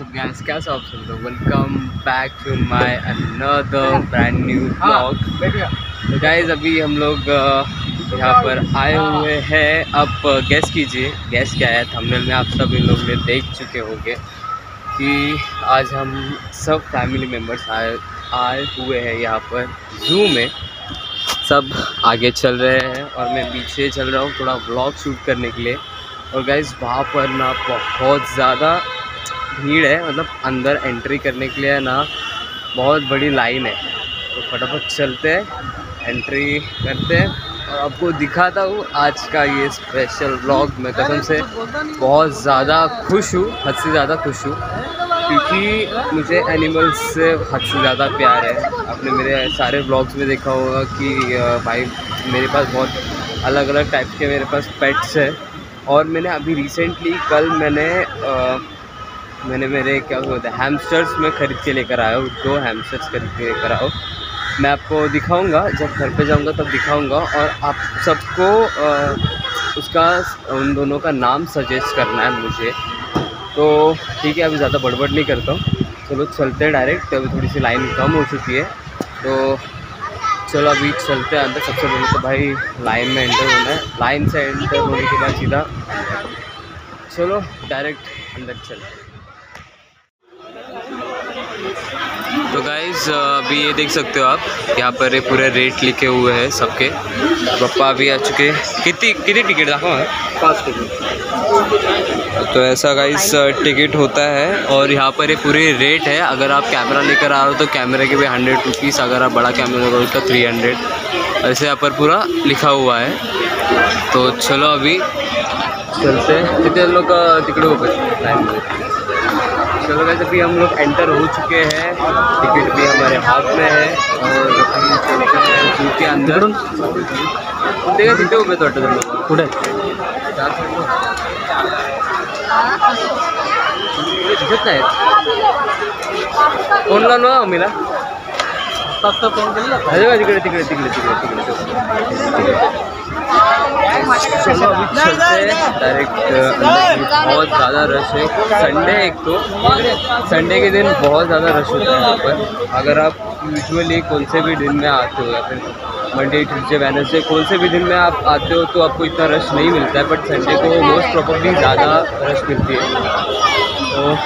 WhatsApp guys कैसे आप सब लोग? Welcome back to my another brand new blog तो गाइस अभी हम लोग अ, यहाँ पर आए हुए हैं। अब गैस कीजिए। गैस क्या है? थंबनेल में आप सभी लोग ने देख चुके होंगे कि आज हम सब फैमिली मेंबर्स आए आए हुए हैं यहाँ पर जू में। सब आगे चल रहे हैं और मैं पीछे चल रहा हूँ थोड़ा ब्लॉग शूट करने के लिए। और गाइज़ वहाँ पर ना बहुत ज़्यादा भीड़ है मतलब अंदर एंट्री करने के लिए ना बहुत बड़ी लाइन है। तो फटाफट चलते हैं एंट्री करते हैं। और आपको दिखाता हूँ आज का ये स्पेशल ब्लॉग मैं कसम से बहुत ज़्यादा खुश हूँ हद से ज़्यादा खुश हूँ। क्योंकि मुझे एनिमल्स से हद से ज़्यादा प्यार है। आपने मेरे सारे ब्लॉग्स में देखा होगा कि भाई मेरे पास बहुत अलग अलग टाइप के मेरे पास पेट्स हैं। और मैंने अभी रिसेंटली कल मैंने अ, मैंने मेरे, क्या बोलते हैं हैमस्टर्स में ख़रीद के लेकर आया हूँ, दो हैमस्टर्स खरीद के लेकर हूँ। मैं आपको दिखाऊँगा, जब घर पे जाऊँगा तब दिखाऊँगा और आप सबको उसका, उन दोनों का नाम सजेस्ट करना है मुझे। तो ठीक है, अभी ज़्यादा बड़बड़ नहीं करता हूँ। चलो, चलते हैं डायरेक्ट अभी थोड़ी सी लाइन कम हो चुकी है। तो चलो, अभी चलते हैं अंदर। सबसे पहले तो भाई लाइन में एंटर होना है। लाइन से एंटर होने के बाद सीधा, चलो डायरेक्ट अंदर चलते तो गाइज़ अभी ये देख सकते हो आप यहाँ पर ये पूरे रेट लिखे हुए हैं सबके। पप्पा अभी आ चुके कितनी कितनी टिकट देखो है पाँच टिकट तो ऐसा गाइस टिकट होता है और यहाँ पर ये पूरे रेट है। अगर आप कैमरा लेकर आ रहे हो तो कैमरे के भी हंड्रेड रुपीज़ अगर आप बड़ा कैमरा लेकर उसका थ्री हंड्रेड ऐसे यहाँ पर पूरा लिखा हुआ है। तो चलो अभी चलते कितने लोग का टिकट हो गए चलो वैसे अभी हम लोग एंटर हो चुके हैं। टिकट भी हमारे हाथ में है और जू के अंदर। देखा कितने उभे तो वाटतं चार पुढे दिसत नाहीत. कोणला न आम्हीला? फक्त फ़ोन केली अरे तिकडे तिकडे तिकडे तिकडे तिकडे. डायरेक्ट बहुत ज़्यादा रश है संडे एक तो संडे के दिन बहुत ज़्यादा रश होता है। यहाँ पर अगर आप यूजुअली कौन से भी दिन में आते हो, या फिर मंडे ट्यूसडे वेनसडे कौन से भी दिन में आप आते हो तो आपको इतना रश नहीं मिलता है बट संडे को मोस्ट प्रॉपरली ज़्यादा रश मिलती है। तो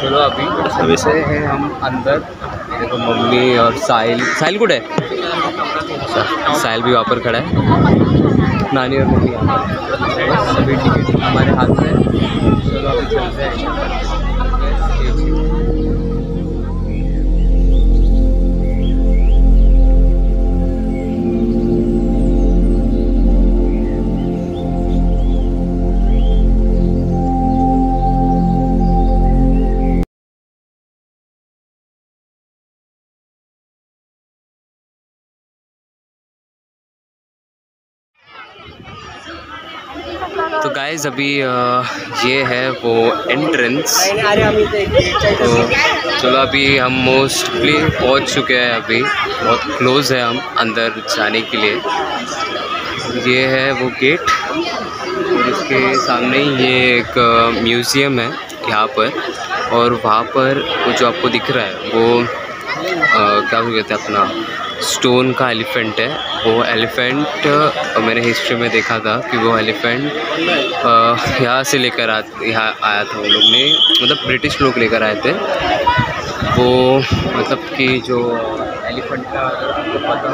चलो अभी से हैं हम अंदर, देखो मम्मी और साहिल साहिल गुड है साहिल भी वहाँ पर खड़ा है। नानी और मम्मी। सभी टिकट हमारे हाथ में। चलो, अभी चलते हैं। गाइज़ अभी ये है वो एंट्रेंस तो चलो अभी हम मोस्टली पहुँच चुके हैं अभी। बहुत क्लोज है हम अंदर जाने के लिए। ये है वो गेट और इसके सामने ही ये एक म्यूज़ियम है यहाँ पर। और वहाँ पर वो जो आपको दिख रहा है वो अ, क्या कहते हैं अपना? स्टोन का एलिफेंट है। वो एलिफेंट मैंने हिस्ट्री में देखा था कि वो एलिफेंट यहाँ से लेकर आ, यहाँ आया था वो लोग ने। मतलब ब्रिटिश लोग लेकर आए थे। वो मतलब कि जो एलिफेंट का आपको पता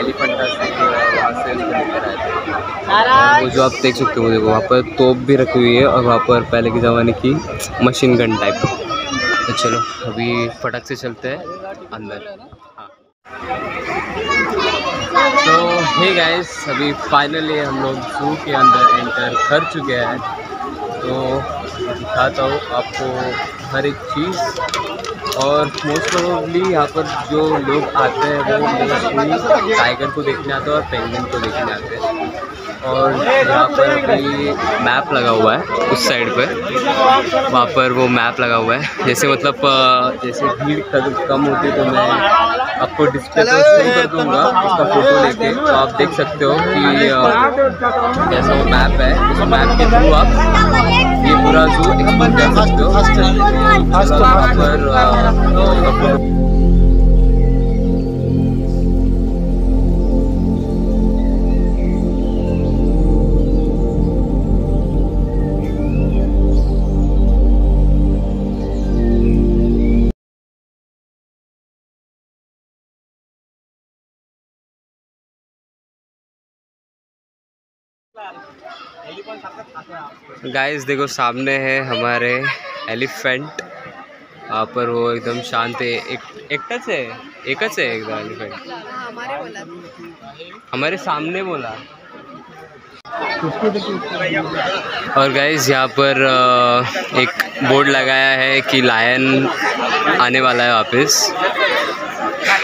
एलिफेंटा थे। वो जो आप देख सकते हो देखो, वहाँ पर तोप भी रखी हुई है और वहाँ पर पहले के ज़माने की मशीन गन टाइप। तो चलो, अभी फटक से चलते हैं, अंदर। तो हे गाइस अभी फाइनली हम लोग जू के अंदर एंटर कर चुके हैं। तो दिखाता हूँ आपको हर एक चीज़। और मोस्ट प्रोबली यहाँ पर जो लोग आते हैं वो मोस्टली टाइगर को देखने आते हैं और पेंगुइन को देखने आते हैं। और यहाँ पर अभी मैप लगा हुआ है उस साइड पर वहाँ पर वो मैप लगा हुआ है। जैसे मतलब जैसे भीड़ कम होती है तो मैं आपको डिस्प्ले पर शो कर दूँगा उसका फ़ोटो लेके। तो आप देख सकते हो कि जैसा वो मैप है उस मैप के थ्रू आप ये पूरा जू एक्सप्लोर कर सकते हो। पूरा गाइस देखो, सामने है हमारे एलिफेंट वहाँ पर वो एकदम शांत है। एक टच है? एक है एकदम एलिफेंट हमारे सामने बोला। और गाइस यहाँ पर एक बोर्ड लगाया है कि लायन आने वाला है वापस।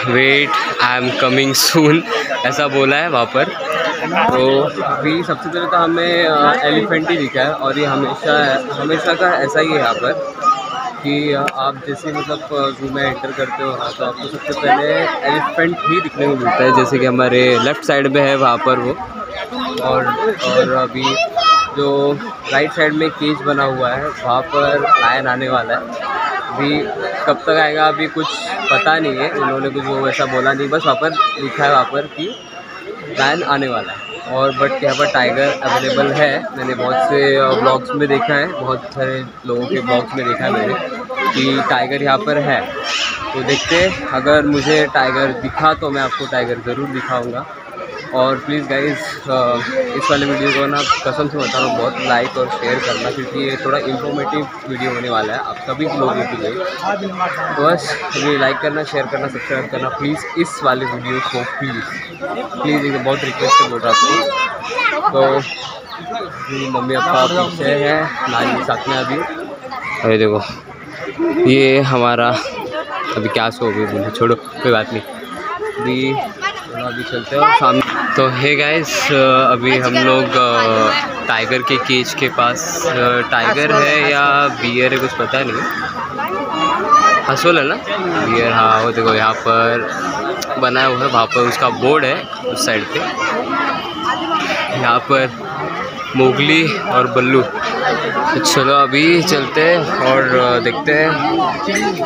Wait I am coming soon ऐसा बोला है वहाँ पर। तो अभी सबसे पहले तो हमें एलिफेंट ही दिखा है और ये हमेशा हमेशा का ऐसा ही है यहाँ पर कि आप जैसे मतलब जू में एंटर करते हो हाँ तो आपको सबसे पहले एलिफेंट ही दिखने को मिलता है जैसे कि हमारे लेफ़्ट साइड में है वहाँ पर वो। और और अभी जो राइट साइड में केज बना हुआ है वहाँ पर लायन आने वाला है। अभी कब तक आएगा अभी कुछ पता नहीं है उन्होंने कुछ वो वैसा बोला नहीं बस वहाँ पर लिखा है वहाँ पर कि लायन आने वाला है। और बट यहाँ पर टाइगर अवेलेबल है। मैंने बहुत से ब्लॉग्स में देखा है। बहुत सारे लोगों के ब्लॉग्स में देखा है मैंने कि टाइगर यहाँ पर है। तो देखते अगर मुझे टाइगर दिखा तो मैं आपको टाइगर ज़रूर दिखाऊँगा। और प्लीज़ गाइज़ इस वाले वीडियो को ना कसम से बता रहा हूँ बहुत लाइक और शेयर करना, क्योंकि ये थोड़ा इन्फॉर्मेटिव वीडियो होने वाला है आप सभी लोगों के लिए। बस ये लाइक करना शेयर करना सब्सक्राइब करना प्लीज़ इस वाले वीडियो को प्लीज़ प्लीज़ एक बहुत रिक्वेस्ट है बोल रहा आपको। तो मम्मी पापा पीछे है, नानी साथ में अभी। अरे देखो, ये हमारा, अभी क्या सो गई छोड़ो, कोई बात नहीं। अभी चलो अभी चलते हैं और सामने तो हे गाइस अभी हम लोग टाइगर के केज के पास टाइगर है या बियर है कुछ पता नहीं। हसोल है ना? बियर हाँ वो देखो यहाँ पर बनाया हुआ है वहाँ पर उसका बोर्ड है उस साइड पे। यहाँ पर मोगली और बल्लू। चलो अभी चलते हैं और देखते हैं।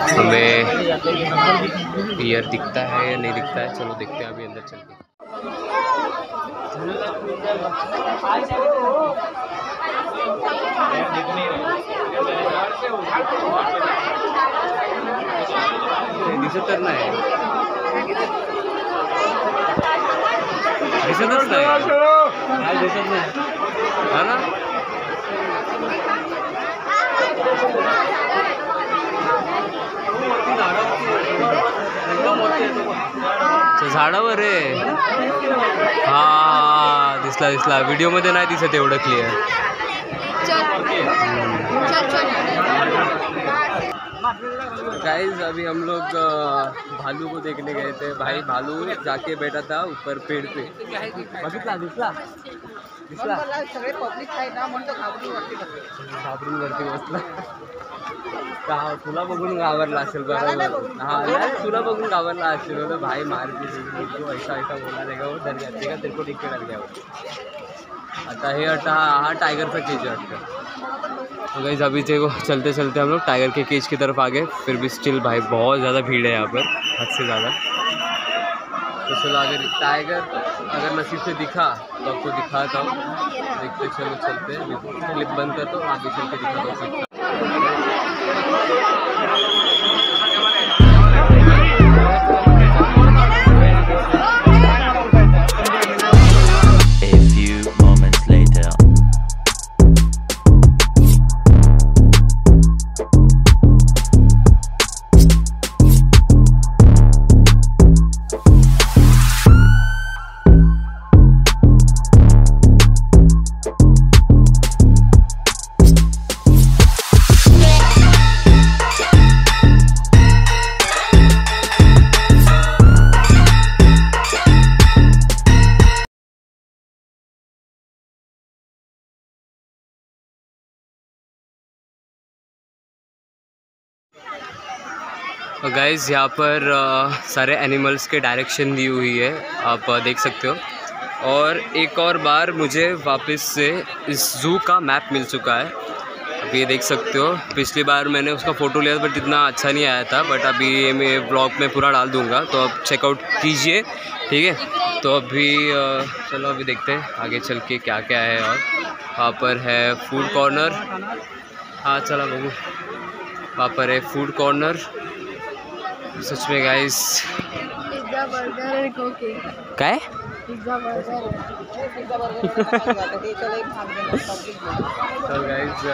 हमें बियर दिखता है या नहीं दिखता है। चलो देखते हैं अभी अंदर चलते के। दिसत तर नाही. दिसतच नाही. दिसत हा ना? अच्छा, झाडावर रे. हा दिसला दिसला. व्हिडिओमध्ये नाही दिसत एवढं क्लिअर गाइस अभी हम लोग भालू को देखने गए थे। भाई भालू जाके बैठा था ऊपर पेड़ पे। बघितला दिसला? दिसला? सगळे पब्लिक आहे ना म्हणतो घाबरून वरती घाबरून वरती बसला। का तुला बघून घाबरला असेल बरोबर हा तुला बघून घाबरला असेल बोले भाई मार तो ऐसा ऐसा बोला देगा वो डर जाते का तेरे को देख के डर गया आता हे अट्टा हा टाइगर का केज अट्टा तो गई अभी देखो चलते चलते हम लोग टाइगर के केज की तरफ़ आ गए। फिर भी स्टिल भाई, बहुत ज़्यादा भीड़ है यहाँ पर, हद से ज़्यादा। तो चलो अगर टाइगर अगर नसीब से दिखा तो आपको दिखाता हूँ। देखते चलो चलते क्लिप बंद कर दो, आगे चल के दिखाता हूँ। गाइस यहाँ पर अ, सारे एनिमल्स के डायरेक्शन दी हुई है आप अ, देख सकते हो। और एक और बार मुझे वापस से इस ज़ू का मैप मिल चुका है। अब ये देख सकते हो पिछली बार मैंने उसका फ़ोटो लिया था बट इतना अच्छा नहीं आया था। बट अभी ये मैं ब्लॉग में पूरा डाल दूँगा तो आप चेकआउट कीजिए ठीक है? तो अभी अ, चलो अभी देखते हैं आगे चल के क्या क्या है और वहाँ पर है फ़ूड कॉर्नर हाँ चला बघू वहाँ पर है फ़ूड कॉर्नर सच में गाइस काय? तो गाइज़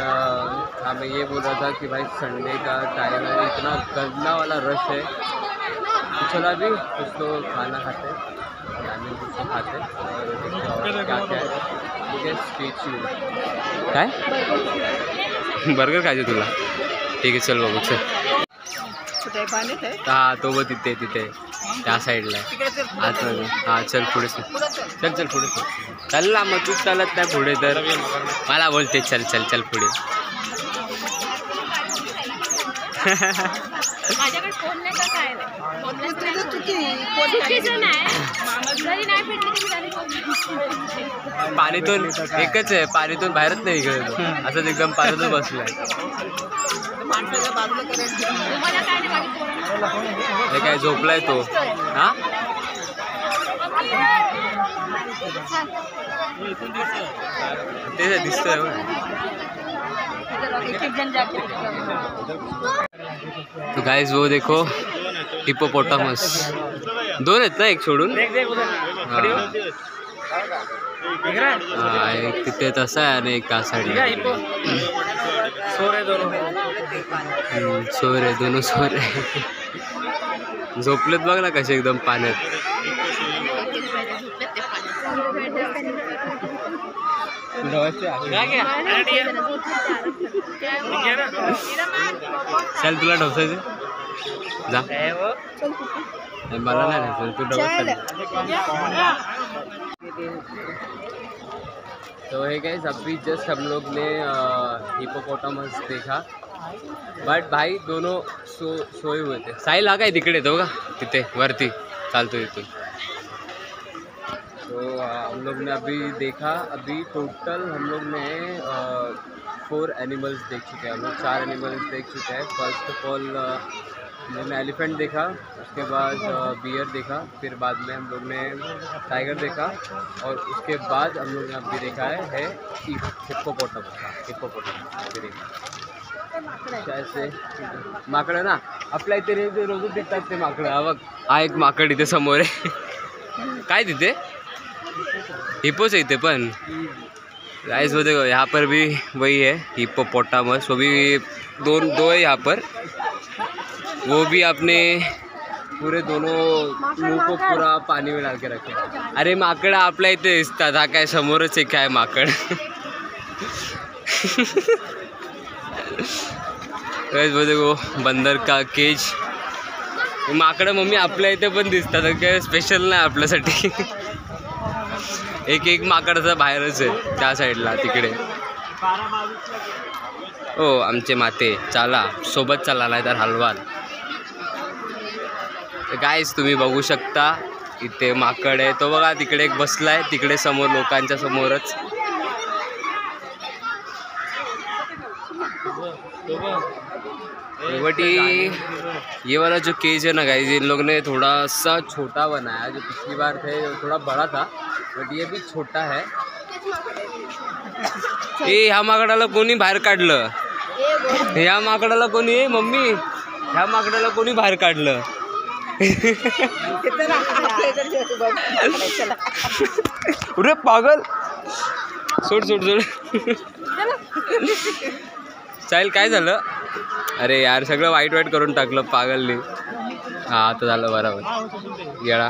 हाँ मैं ये बोल रहा था कि भाई संडे का टाइम है इतना गंदा वाला रश है। तो चलो अभी कुछ तो खाना खाते हैं यानी कुछ तो खाते हैं। और हैं क्या क्या है? ठीक है स्टेच्यू काय? बर्गर खायचे तुला? ठीक आहे चल बघू चल। कुठे पाण्यात आहे. हा तो बघ तिथे तिथे त्या साईडला. आहे तिकडे चल आतमध्ये हां चल पुढे चल. पुढं चल चल चल पुढे. चल चल ना मग तू चालत नाही पुढे तर. मला बोलते चल चल चल पुढे. माझ्याकडे फोन नाही का काय नाही? फोन नाही तुझं चुकी. कोणी चुकीचं नाही. जरी नाही भेटली तरी झाली पाणीतून एकच आहे पाणीतून बाहेरच नाही इकडे तो. असंच एकदम पाण्यातच बसलाय. हे काय झोपलाय तो? हा? दिसतोय तो गाइस वो देखो हिपोपोटामस दोन आहेत ना एक सोडून? हा. हा, एक तिथे तसा आहे आणि एक त्या साईडला हम्म, सोर आहे दोन सोर आहे झोपलेत बघ ना कसे एकदम पाण्यात चल तुला ढोसायचं जा मला नाही तू ढोसा तो है गैस अभी जस्ट हम लोग ने हिपोपोटामस देखा। बट भाई, दोनों सो, सोए हुए थे। साहिल काय तिकडे तो का तिथे वरती चालतो इथून तो। हम लोग ने अभी देखा। अभी टोटल हम लोग ने फोर एनिमल्स देख चुके हैं। हम लोग चार एनिमल्स देख चुके हैं। फ़र्स्ट ऑफ़ ऑल हम लोग ने एलिफेंट देखा, उसके बाद बियर देखा, फिर बाद में हम लोग ने टाइगर देखा और उसके बाद हम लोग ने अभी देखा है है हिप्पोपोटामस हिप्पोपोटामस अभी देखा माकडं ना? आपल्या इथे रे- रोजच दिसतात ते माकडं? हा, बघ। हा, एक माकड इथे समोर। आहे काय तिथे? हिप्पोच है इथे गाइस वो देखो, यहाँ पर भी वही है, हिप्पोपोटामस, वो भी दोन, दो है यहाँ पर। वो भी आपने पूरे दोनों मुंह को पूरा पानी में डाल के रखे। अरे माकड आपल्या इथे दिसतात हा काय समोरच एक आहे माकड. गाइस वो बंदर का केज. माकडं मम्मी आपल्या इथे पण दिसतात काय स्पेशल नाही आपल्यासाठी. एक एक माकडाचा बाहेरच आहे त्या साईडला तिकडे. हो आमचे माते चाला सोबत चला नाही तर हलवाल. कायच तुम्ही बघू शकता इथे माकड आहे. तो बघा तिकडे एक बसलाय. तिकडे समोर लोकांच्या समोरच. बट ये ये वाला जो केज है ना गाइज इन लोग ने थोड़ा सा छोटा बनाया जो पिछली बार थे थोड़ा बड़ा था बट ये भी छोटा है. ए ह्या माकडाला कोणी बाहेर काढलं? ह्या माकडाला कोणी? ए मम्मी ह्या माकडाला कोणी बाहेर काढलं? अरे पागल. सोड सोड सोड. चालेल काय झालं? अरे यार सगळं वाईट वाईट करून टाकलं पागलनी. हा आता झालं बरोबर. गेळा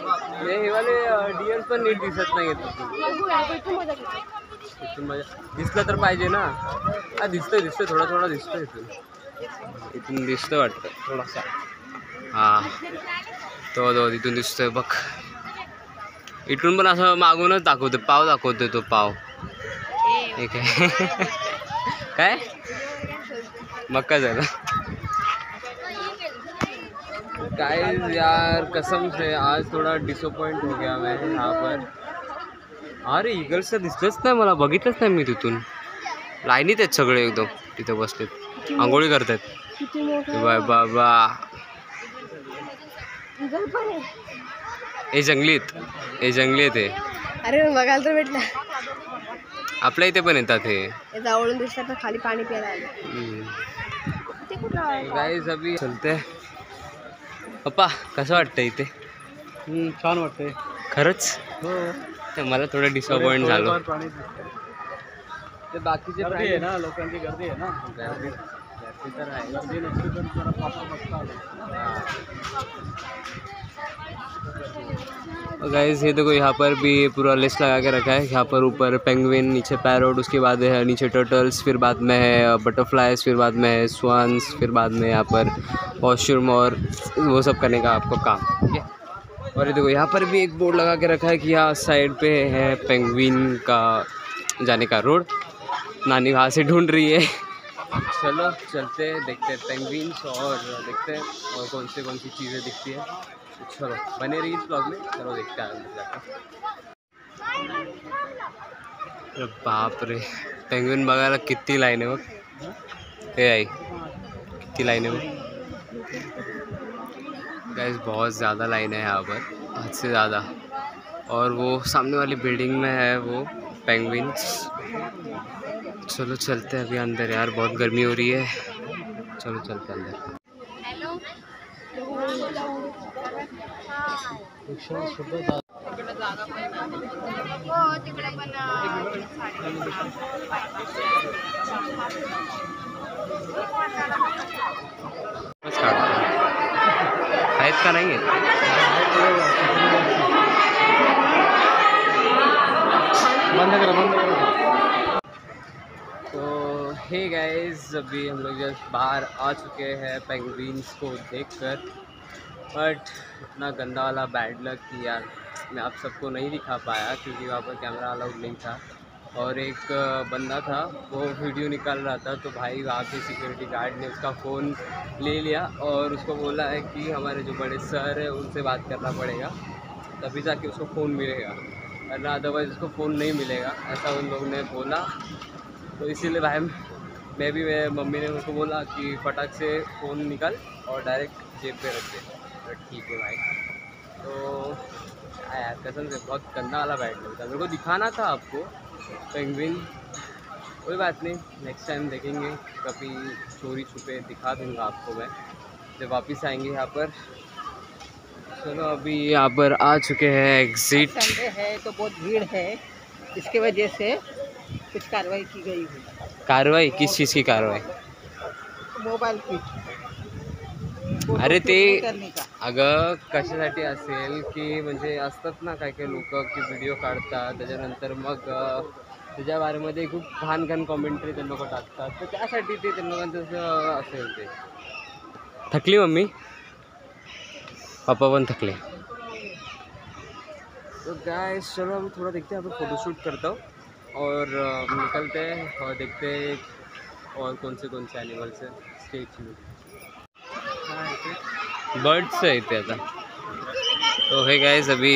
हे वाले डिअर पण नीट दिसत नाही इथून दिसलं तर पाहिजे ना. हा दिसतोय दिसतोय थोडा थोडा दिसतोय इथून. इथून दिसतोय वाटतं. थोडासा. हा. तो तो तिथून दिसतोय बघ. इथून पण असं मागूनच दाखवतोय पाव दाखवतोय तो पाव. ठीक आहे. काय? मग काय झालं. काय यार कसम से आज थोडा डिसअपॉइंट हो गया मैं यहाँ पर। अरे ईगल्स तर दिसलंच नाही मला बघितलंच नाही मी तिथून. लाईनीत आहेत सगळे एकदम तिथे बसलेत. आंघोळी करतायत. बाय बाबा हे जंगलीत. हे जंगली हे अरे बघायला तर भेटला. आपल्या इथे पण येतात हे. जवळून दिसतात खाली पाणी प्यायला गाईज अभी चलते. पप्पा कसं वाटतं इथे? छान वाटतंय. खरंच? हो. ते मला थोडं डिसअपॉइंट झालो. ते बाकीचे गर्दी आहे ना लोकांची गर्दी आहे ना? गर्दी. गर्दी तर आहे. गर्दी नसली तर आलं गाइस ये देखो यहाँ पर भी पूरा लिस्ट लगा के रखा है। यहाँ पर ऊपर पेंगुइन नीचे पैरोट उसके बाद है, नीचे टर्टल्स फिर बाद में है बटरफ्लाइज फिर बाद में है स्वान्स फिर बाद में यहाँ पर वॉशरूम और वो सब करने का आपको काम। ठीक है? और ये देखो यहाँ पर भी एक बोर्ड लगा के रखा है कि यहाँ साइड पे है पेंगुइन का जाने का रोड नानी वहाँ से ढूंढ रही है। चलो, चलते हैं, देखते हैं पेंगुइन्स और देखते हैं, और कौन से कौन सी चीज़ें दिखती है। चलो, बने रही इस ब्लॉग में, चलो देखते हैं अंदर जाकर बाप रे पेंगुइन बघायला किती लाईन आहे बघ हे आई किती लाईन आहे बघ गाइस बहुत ज़्यादा लाइन है यहाँ पर, हद से ज़्यादा। और वो सामने वाली बिल्डिंग में है वो पेंगुइन्स चलो चलते हैं अभी अंदर यार, बहुत गर्मी हो रही है। चलो चलते हैं अंदर. आहेत का नहीं है? बंद करा बंद करा। हे गाइस अभी हम लोग जस्ट बाहर आ चुके हैं पेंगुइन्स को देखकर। बट इतना गंदा वाला बैड लक कि यार, मैं आप सबको नहीं दिखा पाया क्योंकि वहाँ पर कैमरा अलाउड नहीं था। और एक बंदा था, वो वीडियो निकाल रहा था तो भाई वहाँ पे सिक्योरिटी गार्ड ने उसका फ़ोन ले लिया और उसको बोला है कि हमारे जो बड़े सर हैं, उनसे बात करना पड़ेगा। तभी जाके उसको फ़ोन मिलेगा। वरना अदरवाइज़ उसको फ़ोन नहीं मिलेगा, ऐसा उन लोगों ने बोला। तो इसीलिए भाई मैं भी मेरे मम्मी ने उसको बोला कि फटाक से फ़ोन निकाल और डायरेक्ट जेब पे रख दे। तो ठीक है भाई। तो यार, कसम से बहुत गंदा वाला बैठ लगता मेरे को दिखाना था आपको पेंगुइन कोई बात नहीं नेक्स्ट टाइम देखेंगे। कभी चोरी छुपे दिखा दूँगा आपको मैं। जब वापस आएँगे यहाँ पर। चलो, अभी यहाँ पर आ चुके हैं एग्जिट है तो बहुत भीड़ है। इसके वजह से कुछ कार्रवाई की गई है कार्रवाई किस चीज़ की कार्रवाई मोबाईल अरे ते अगं कशासाठी असेल की म्हणजे असतात ना काही काही लोक की व्हिडिओ काढतात त्याच्यानंतर मग त्याच्या बारेमध्ये खूप घाण घाण कॉमेंट्री ते लोक टाकतात. तर त्यासाठी ते त्या लोकांचं असं असेल ते. थकली मम्मी? पापा पण थकले. तो गाइस चलो हम थोड़ा देखते हैं पर फोटोशूट करता. और निकलते हैं और देखते हैं और कौन से कौन से एनिमल्स हैं स्टेज में बर्ड्स है इथे आता तो हे गाइस अभी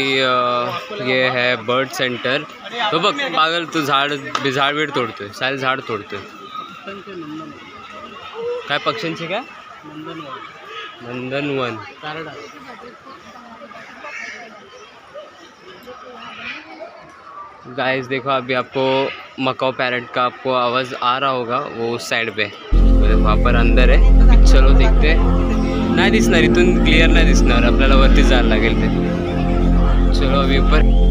ये है बर्ड सेंटर तो बघ पागल तू झाड झाड बीड तोडतोय सारे झाड तोडतोय नंदन काय पक्ष्यांचे काय? नंदनवन। नंदनवन। गाइस देखो, अभी आपको मकाओ पैरट का आपको आवाज़ आ रहा होगा, वो उस साइड पे। तो वहाँ पर अंदर है। चलो, देखते नाही दिसणार इथून क्लिअर नाही दिसणार आपल्याला वरती जायला लागेल ते। चलो, अभी ऊपर।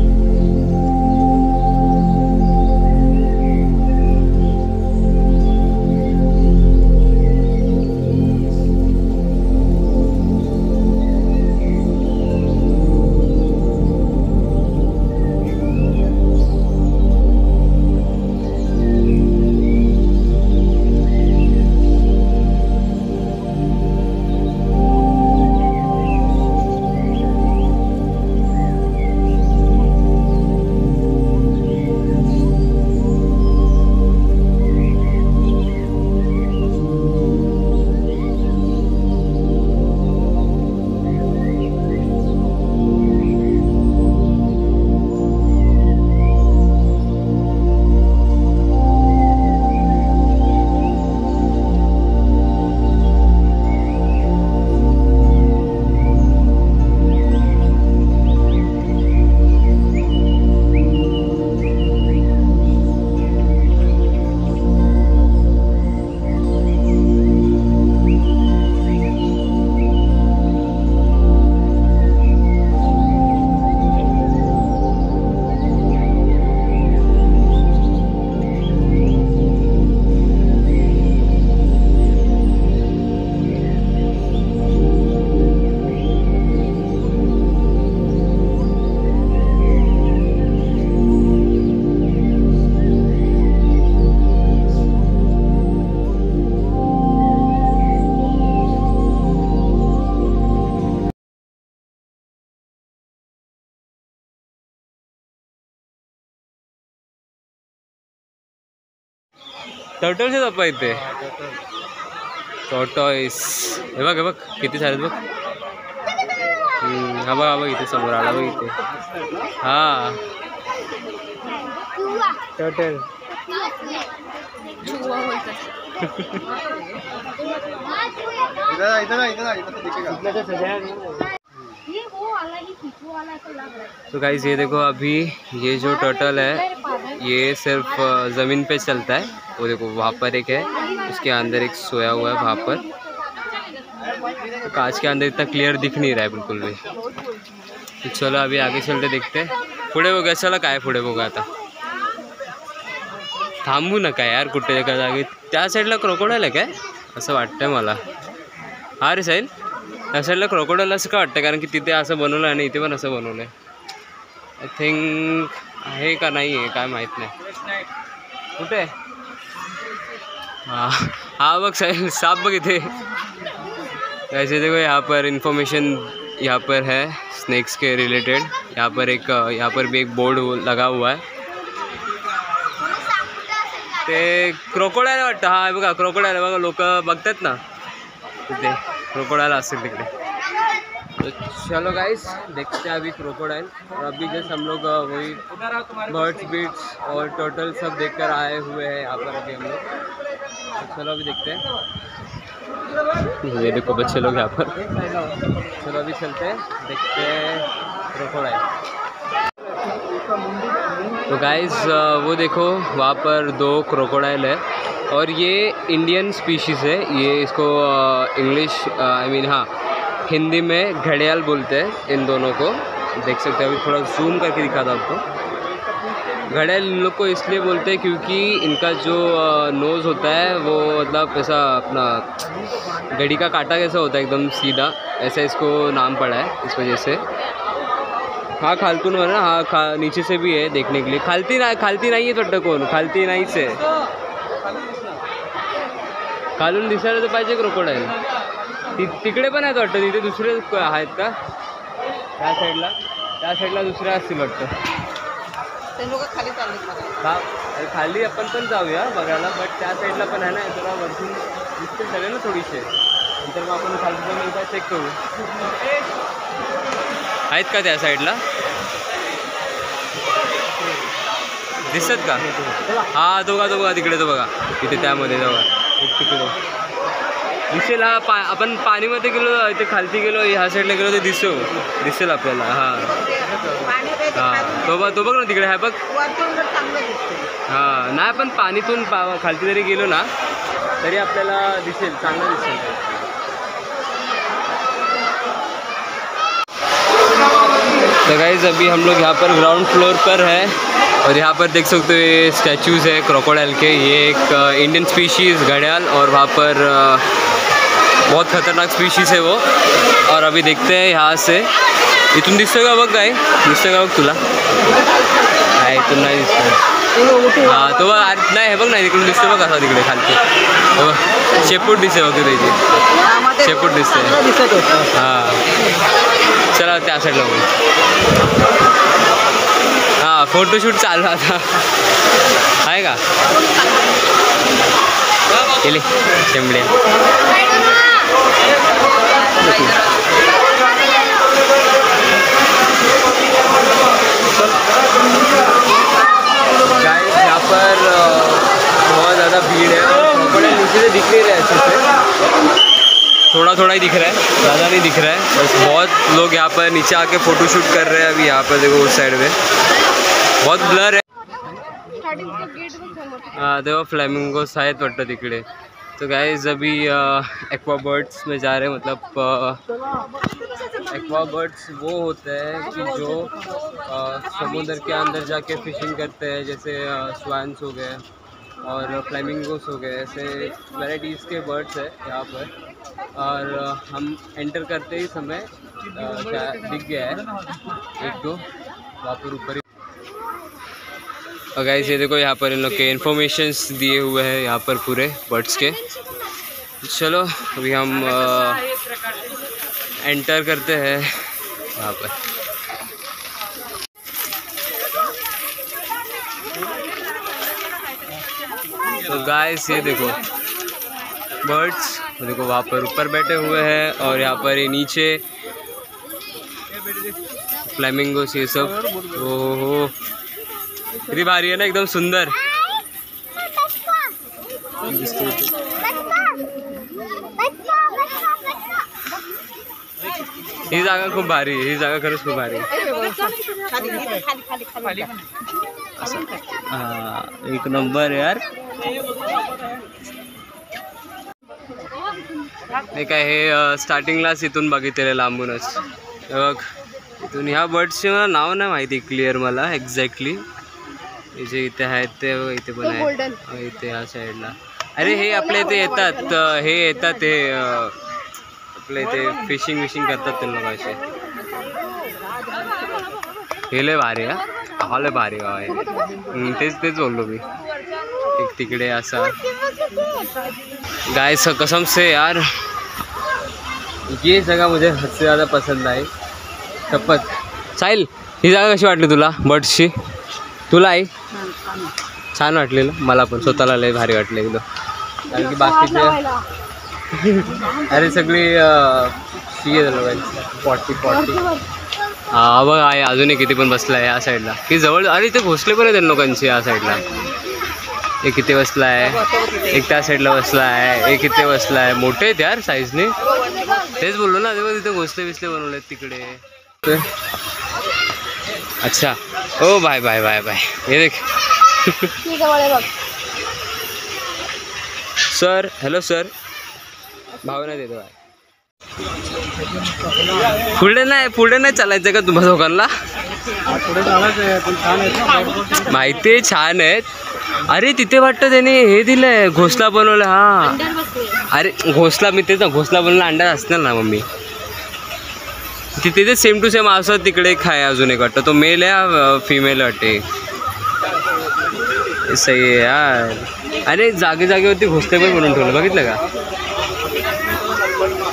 टर्टल्स आहेत बाप्पा इथे टॉटॉईस हे बघ हे बघ किती सारे बघ? हम्म, हा बघ बघ इथे समोर आला बघ इथे. हा. टर्टल वाला तो है। तो गाइज़ ये देखो अभी ये जो टर्टल है ये सिर्फ़ ज़मीन पे चलता है। वो देखो, वहाँ पर एक है, उसके अंदर एक सोया हुआ है वहाँ पर। कांच के अंदर इतना क्लियर दिख नहीं रहा है बिल्कुल भी। तो चलो, अभी आगे चलते देखते हैं। पुढे बघा चला काय पुढे बघा आता। थांबू नका यार कुठे एका जागी त्या साईडला क्रोकोडाईल आहे काय? असं वाटतंय मला। हा रे साहिल, त्या साईडला क्रोकोडाईल असं का कारण की तिथे असं बनवलं आणि इथे पण असं बनवलं आय थिंक आहे का नाही आहे काय माहीत नाही. कुठे? हा हा बघ साहिल साप बघ ऐसे देखो यहाँ पर इंफॉर्मेशन यहाँ पर है स्नैक्स के रिलेटेड यहाँ पर एक, यहाँ पर भी एक बोर्ड लगा हुआ है. ते क्रोकोडाईल वाटतं. हा, हे बघा क्रोकोडाईल बघा, लोक ना. तिथे तिकडे. तो चलो गाइस देखते हैं अभी क्रोकोडाइल और अभी जस्ट हम लोग वही बर्ड्स बीट्स और टोटल सब देखकर आए हुए हैं यहाँ पर अभी हम लोग। तो चलो अभी देखते हैं। ये देखो बच्चे लोग यहाँ पर। चलो अभी चलते हैं, देखते हैं क्रोकोडाइल तो गाइस वो देखो, वहाँ पर दो क्रोकोडाइल है। और ये इंडियन स्पीशीज़ है। ये इसको इंग्लिश आई मीन हाँ हिंदी में घड़ियाल बोलते हैं इन दोनों को। देख सकते हैं, अभी थोड़ा जूम करके दिखा था आपको। घड़ियाल इन लोग को इसलिए बोलते हैं क्योंकि इनका जो नोज़ होता है, वो मतलब ऐसा अपना घड़ी का कांटा कैसा होता है, एकदम सीधा। ऐसा इसको नाम पड़ा है, इस वजह से। हाँ खालतून ना हाँ खा, नीचे से भी है देखने के लिए। खालती ना, खालती नहीं है वाटतं कोण खालती नाहीच से। खालून दिसायला तर पाहिजे क्रोकोडाईल ति तिकडे पण आहेत वाटतं तिथे दुसरे क- आहेत का? त्या साईडला त्या साईडला दुसरे असतील वाटतं. ते लोक खाली हा खाली आपण पण जाऊया बघायला बट त्या साईडला पण आहे ना जरा वरतून दिसतील सगळे ना थोडीसे नंतर मग आपण खाली जाऊन एकदा चेक करू. आहेत का त्या साईडला दिसत का? हा तो बघा तो बघा तिकडे तो बघा. तिथे त्यामध्ये बघा एक तिकडे. दिसेल हा पा आपण पाणीमध्ये गेलो इथे खालती गेलो ह्या साईडला गेलो तर दिसो. दिसेल आपल्याला हा. हा. तो बघ तो ना जर चांगलं दिसते हा नाही पण पाणीतून पा खालती जरी गेलो ना तरी आपल्याला दिसेल चांगलं दिसेल. तो गाइज़ अभी हम लोग यहाँ पर ग्राउंड फ्लोर पर है और यहाँ पर देख सकते हो ये स्टैचूज़ है क्रोकोडाइल के ये एक इंडियन स्पीशीज़ घड़ियाल और वहाँ पर अ, बहुत खतरनाक स्पीशीज़ है वो। और अभी देखते हैं यहाँ से। इथून दिसतोय का बघ काय दिसतोय का बघ तुला नाही दिसतोय हा तो बघ नाही, हे बघ नाही तिकडून दिसतोय बघ कसा तिकडे खालती शेपूट दिसते बघ शेपूट दिसते हाँ। चला त्या साईडला बघू हाँ फोटोशूट चालू आता आहे का केली गाइस यहाँ पर बहुत ज़्यादा भीड़ है और नीचे से दिख नहीं रहा है अच्छे से। थोड़ा थोड़ा ही दिख रहा है ज़्यादा नहीं दिख रहा है। बस बहुत लोग यहाँ पर नीचे आके फ़ोटो शूट कर रहे हैं अभी यहाँ पर देखो उस साइड में। बहुत ब्लर है। हाँ देखो फ्लैमिंगोस आहेत वाटतं तिकडे तो गाइज़ अभी एक्वा बर्ड्स में जा रहे हैं मतलब एक्वा बर्ड्स वो होते हैं कि जो समुद्र के अंदर जाके फिशिंग करते हैं, जैसे स्वान्स हो गए और फ्लैमिंगोस हो गए, ऐसे वैराइटीज़ के बर्ड्स है यहाँ पर। और हम एंटर करते ही समय दिख गया है। एक दो, वहाँ पर ऊपर और गाइस ये देखो यहाँ पर इन लोग के इन्फॉर्मेशंस दिए हुए हैं यहाँ पर पूरे बर्ड्स के। चलो अभी हम आ, एंटर करते हैं यहाँ पर। तो गाइस ये देखो बर्ड्स देखो वहाँ पर ऊपर बैठे हुए हैं और यहाँ पर ये नीचे फ्लैमिंगोस ये सब। ओहो। किती भारी आहे ना एकदम सुंदर. ही जागा खूप भारी ही जागा खरंच खूप भारी हा, एक नंबर यार. नाही काय हे स्टार्टिंगलाच इथून बघितलेलं लांबूनच. बघ इथून ह्या बर्ड्सचे मला नाव नाही माहिती क्लिअर मला एक्झॅक्टली जे इथे आहेत ते इथे पण आहे. इथे ह्या साईडला अरे हे आपल्या इथे येतात. हे येतात अ, आपल्या इथे फिशिंग विशिंग करतात ते लोक असे. हे लय भारी हा. हा लय भारी गाव आहे. हम्म, तेच तेच बोललो मी. एक तिकडे असा. गाय कसम से यार. ये जगह मुझे हद से ज़्यादा पसंद आई. शपथ. साहिल ही जागा कशी वाटली तुला बर्ड्सची तुला आई? छान वाटलेलं. मला पण स्वतःला लय भारी वाटलं एकदम. कारण की बाकीचे अरे सगळी आहे लोकांची पॉटी पॉटी. हा बघ आहे अजून एक किती पण बसला आहे या साईडला की जवळ अरे ते घोसले पण आहेत लोकांची या साईडला एक इथे बसला आहे. एक त्या साईडला बसला आहे. एक इथे बसला आहे. मोठे आहेत यार साईजने तेच बोललो ना तेव्हा तिथे घोसले बिसले बनवले आहेत तिकडे. अच्छा. ओ बाय बाय बाय बाय. हे देख. Sir hello sir. भावना देतो बाय. पुढे नाही पुढे नाही चालायचं का तुम्हा दोघांना? माहिती आहे छान आहेत. अरे तिथे वाटतं त्याने हे दिलंय घोसला बनवलं हा. अरे घोसला मी तेच ना घोसला बनवला अंडा असणार ना मम्मी. तिथे सेम टू सेम असं तिकडे एक आहे अजून एक वाटतं. तो मेल आहे फिमेल वाटते सही आहे यार अरे जागे जागेवरती घुसते पण म्हणून ठेवलं बघितलं का?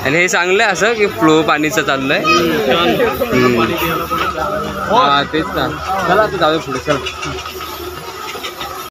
आणि हे चांगलं आहे असं की फ्लो पाणीचं चाललंय. हम्म. हा तेच ना. चला आता जाऊया पुढे चला.